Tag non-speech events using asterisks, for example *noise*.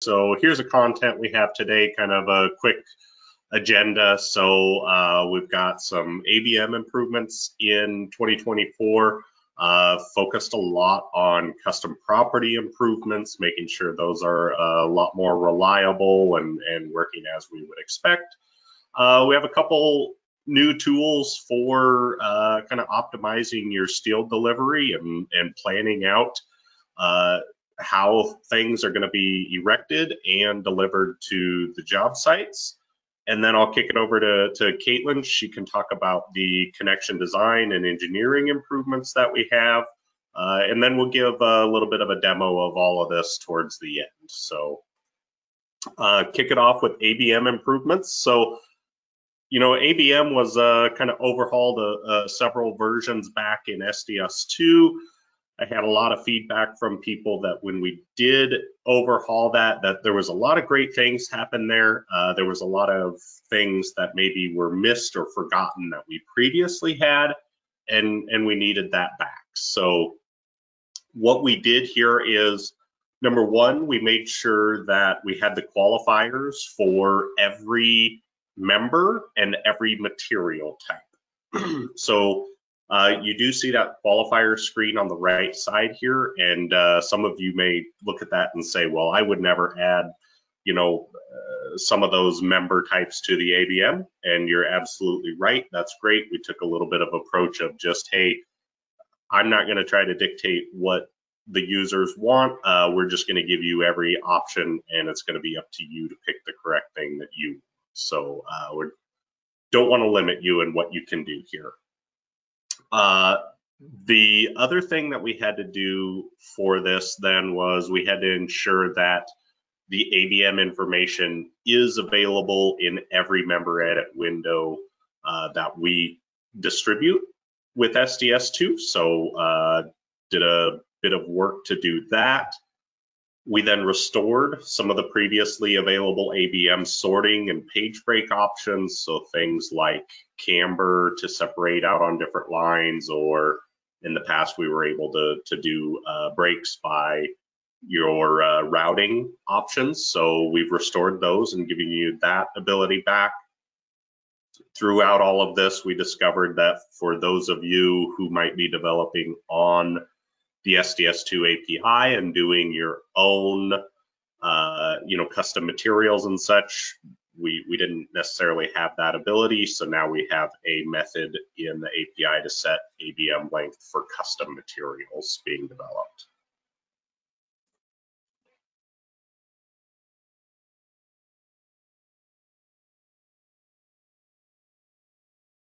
So here's the content we have today, kind of a quick agenda. So uh, we've got some ABM improvements in 2024, uh, focused a lot on custom property improvements, making sure those are a lot more reliable and, and working as we would expect. Uh, we have a couple new tools for uh, kind of optimizing your steel delivery and, and planning out uh, how things are going to be erected and delivered to the job sites. And then I'll kick it over to, to Caitlin. She can talk about the connection design and engineering improvements that we have. Uh, and then we'll give a little bit of a demo of all of this towards the end. So uh, kick it off with ABM improvements. So, you know, ABM was uh, kind of overhauled uh, uh, several versions back in SDS2. I had a lot of feedback from people that when we did overhaul that, that there was a lot of great things happen there. Uh, there was a lot of things that maybe were missed or forgotten that we previously had, and and we needed that back. So what we did here is number one, we made sure that we had the qualifiers for every member and every material type. *clears throat* so uh, you do see that qualifier screen on the right side here, and uh, some of you may look at that and say, well, I would never add, you know, uh, some of those member types to the ABM, and you're absolutely right. That's great. We took a little bit of approach of just, hey, I'm not going to try to dictate what the users want. Uh, we're just going to give you every option, and it's going to be up to you to pick the correct thing that you. So uh, we don't want to limit you in what you can do here. Uh, the other thing that we had to do for this then was we had to ensure that the ABM information is available in every member edit window uh, that we distribute with SDS2. So uh, did a bit of work to do that. We then restored some of the previously available ABM sorting and page break options. So things like camber to separate out on different lines, or in the past we were able to, to do uh, breaks by your uh, routing options. So we've restored those and giving you that ability back. Throughout all of this, we discovered that for those of you who might be developing on the SDS2 API and doing your own, uh, you know, custom materials and such. We, we didn't necessarily have that ability, so now we have a method in the API to set ABM length for custom materials being developed.